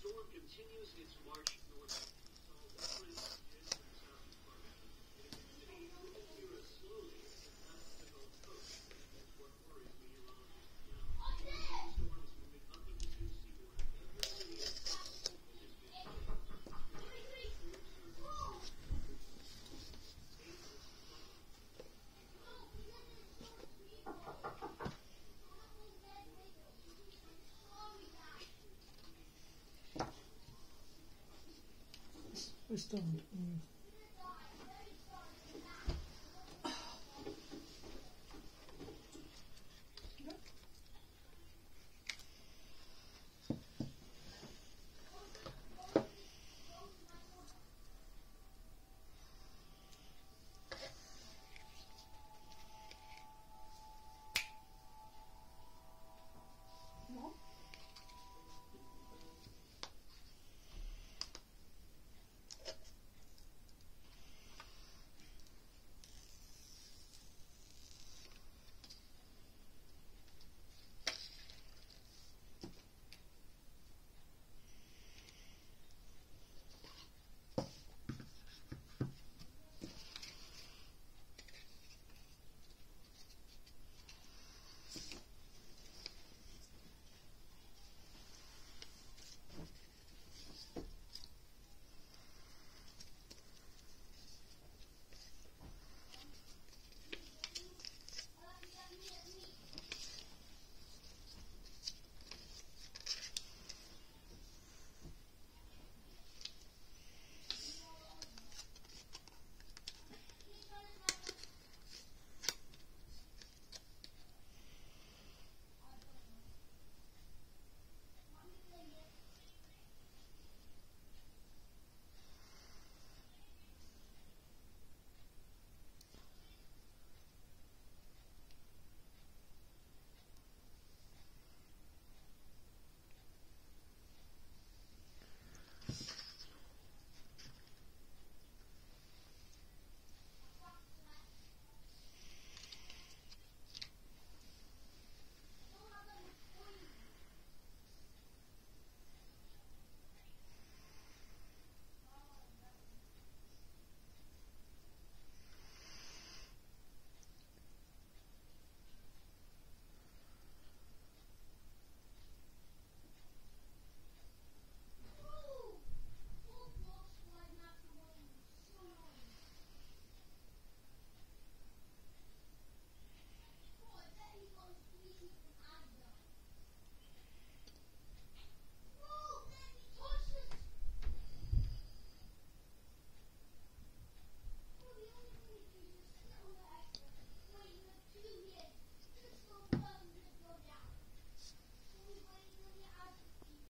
storm continues its march. Done. Mm.